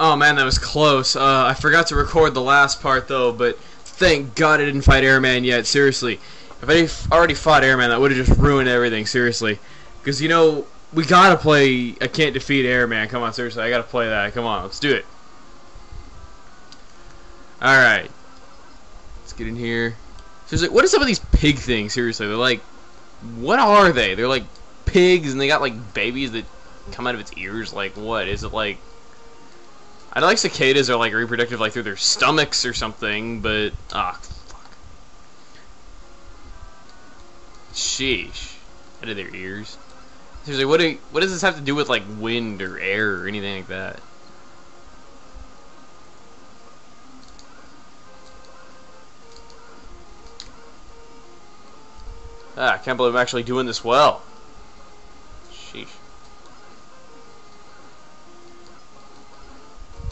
Oh man, that was close. Uh, I forgot to record the last part though, but thank God I didn't fight Airman yet. Seriously, if I already fought Airman, that would have just ruined everything. Seriously, because you know we gotta play. I can't defeat Airman. Come on, seriously, I gotta play that. Come on, let's do it. All right, let's get in here. Seriously, what are some of these pig things? Seriously, they're like, what are they? They're like pigs, and they got like babies that come out of its ears. Like, what is it like? I know like cicadas are like reproductive like through their stomachs or something, but ah, fuck. Sheesh. Out of their ears. Seriously, what do what does this have to do with like wind or air or anything like that? Ah, I can't believe I'm actually doing this well.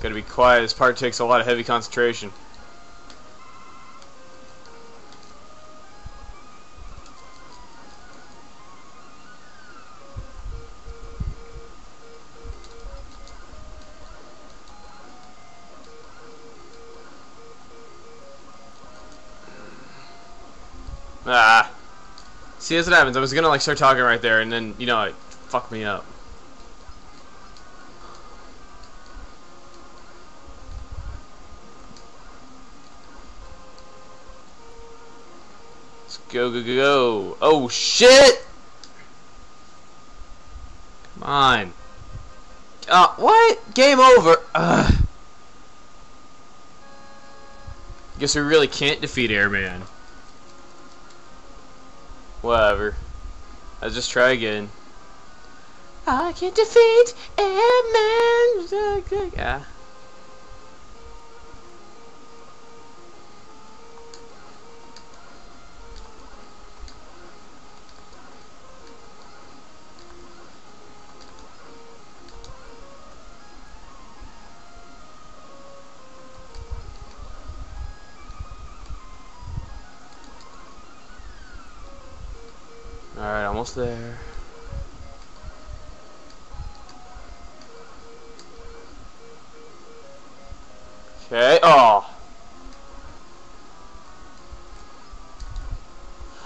Gotta be quiet, this part takes a lot of heavy concentration. Ah. See, that's what happens. I was gonna like start talking right there, and then you know it fucked me up. Go, go, go, go. Oh shit! Come on. Uh, what? Game over. Ugh. Guess we really can't defeat Airman. Whatever. Let's just try again. I can defeat Airman. Yeah. Alright, almost there. Okay, oh.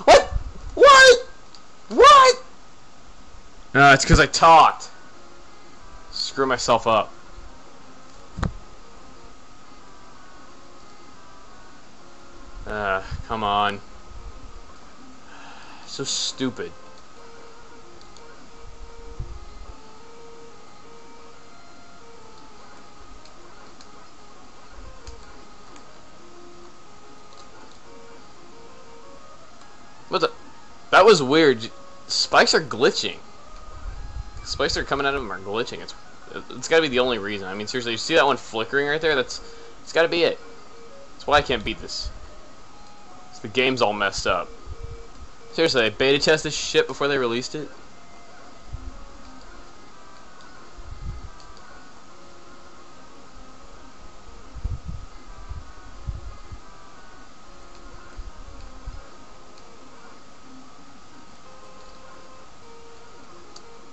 What? What? What? No, it's because I talked. Screw myself up. Uh, come on. So stupid. What the? That was weird. Spikes are glitching. Spikes are coming out of them are glitching. It's it's got to be the only reason. I mean, seriously, you see that one flickering right there? That's it's got to be it. That's why I can't beat this. the game's all messed up. Seriously, they beta test this shit before they released it?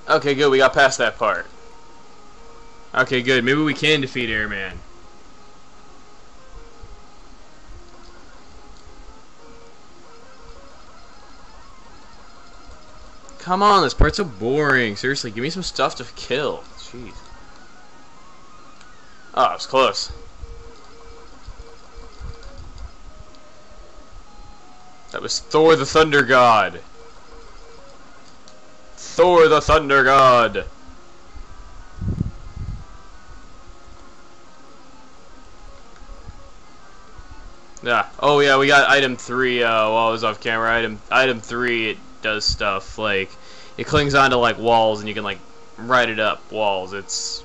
Okay, good. We got past that part. Okay, good. Maybe we can defeat Airman. Come on, this part's so boring. Seriously, give me some stuff to kill. Jeez. Oh, it was close. That was Thor the Thunder God. Thor the Thunder God. Yeah. Oh yeah, we got item three. Uh, while I was off camera, item item three. Does stuff like it clings onto like walls, and you can like write it up walls. It's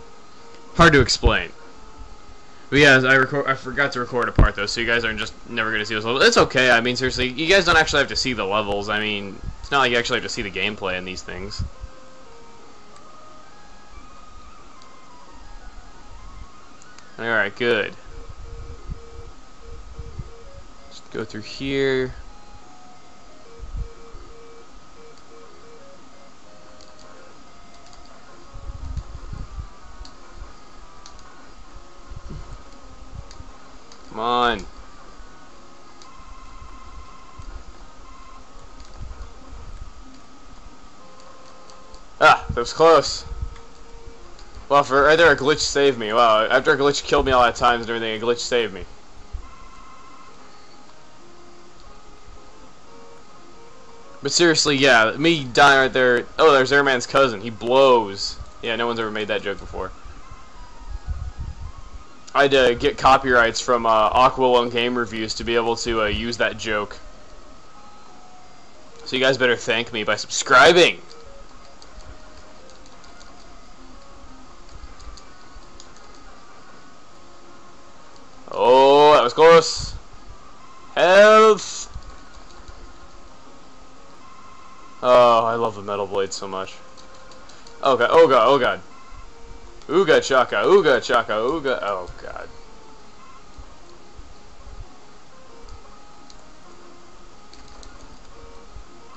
hard to explain. But yeah, I record. I forgot to record a part though, so you guys are just never gonna see those levels. It's okay. I mean, seriously, you guys don't actually have to see the levels. I mean, it's not like you actually have to see the gameplay in these things. Alright, good. Just go through here. Come on. Ah, that was close. Well, for right there, a glitch saved me. Wow, after a glitch killed me all that times and everything, a glitch saved me. But seriously, yeah, me dying right there. Oh, there's Airman's cousin. He blows. Yeah, no one's ever made that joke before. I had to get copyrights from uh, Aqua One Game Reviews to be able to uh, use that joke. So you guys better thank me by subscribing. Oh, that was close. Health. Oh, I love the metal blade so much. Oh god, oh god, oh god. Ooga chaka, ooga chaka, ooga. Oh god.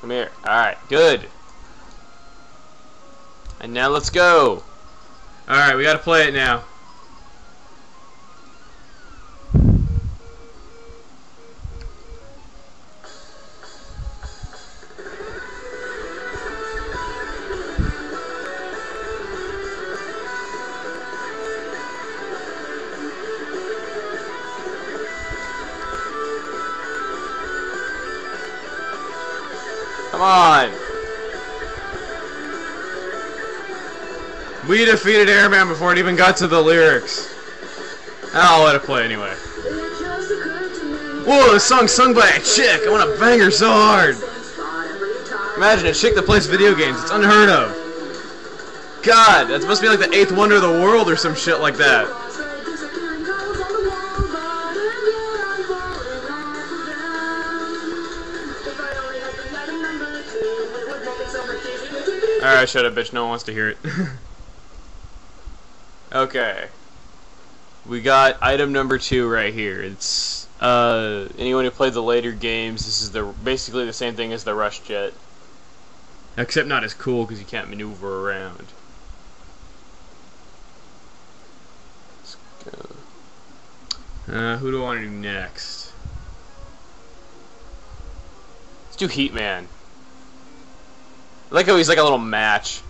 Come here. Alright, good. And now let's go. Alright, we gotta play it now. Come on! We defeated Airman before it even got to the lyrics. Ah, I'll let it play anyway. Whoa, this song sung by a chick! I want to bang her so hard! Imagine a chick that plays video games. It's unheard of. God, supposed to be like the eighth wonder of the world or some shit like that. Alright, shut up, bitch. No one wants to hear it. okay. We got item number two right here. It's, uh, anyone who played the later games, this is the basically the same thing as the Rush Jet. Except not as cool because you can't maneuver around. Let's go. Uh, who do I want to do next? Let's do Heat Man. I like how he's like a little match.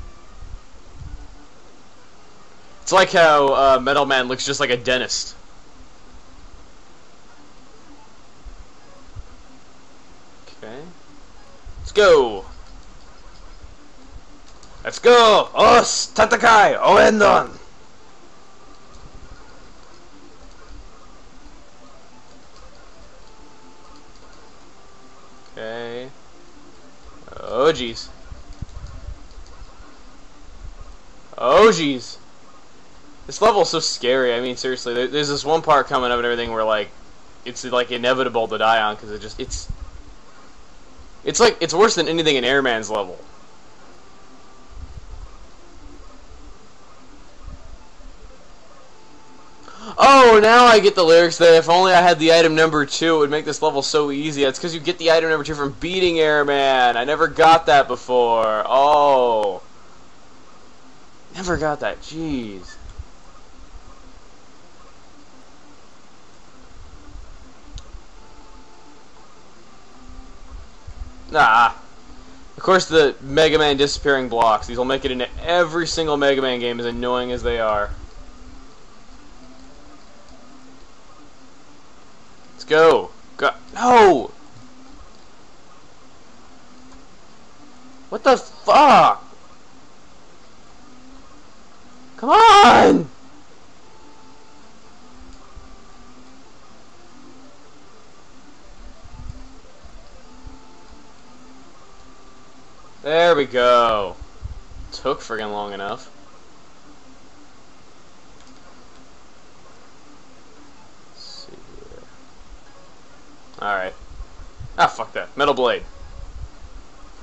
It's like how uh, Metal Man looks just like a dentist. Okay. Let's go! Let's go! Osu! Tatakae! Ouendan! Okay. Oh, jeez. Oh, jeez. This level's so scary. I mean, seriously, there's this one part coming up and everything where, like, it's, like, inevitable to die on because it just, it's... It's like, it's worse than anything in Airman's level. Oh, now I get the lyrics that if only I had the item number two, it would make this level so easy. That's because you get the item number two from beating Airman. I never got that before. Oh. Never got that. Jeez. Nah. Of course, the Mega Man disappearing blocks. These will make it into every single Mega Man game, as annoying as they are. Let's go. Go. No! What the fuck? Come on! There we go. Took friggin' long enough. Alright. Ah, fuck that. Metal Blade.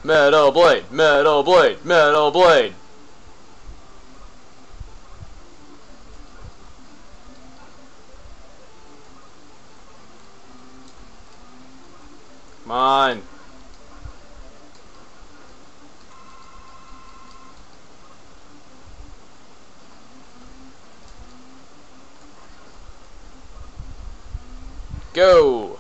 Metal Blade, Metal Blade, Metal Blade. On. Go!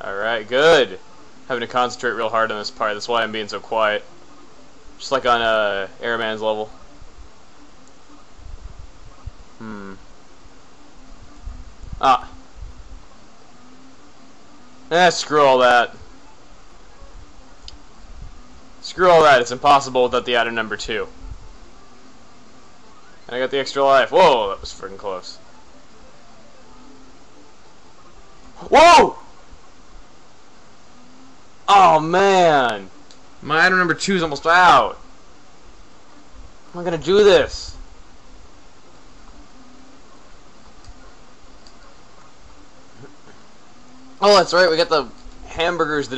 Alright, good. Having to concentrate real hard on this part. That's why I'm being so quiet. Just like on uh, Airman's level. Hmm. Ah. Eh, screw all that. Screw all that. It's impossible without the item number two. And I got the extra life. Whoa, that was freaking close. Whoa! Oh man! My item number two is almost out. How am I gonna do this? Oh, that's right. We got the hamburgers that don't.